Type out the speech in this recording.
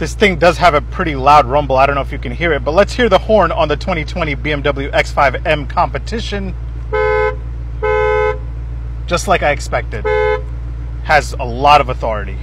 This thing does have a pretty loud rumble. I don't know if you can hear it, but let's hear the horn on the 2020 BMW X5M competition. Just like I expected. Has a lot of authority.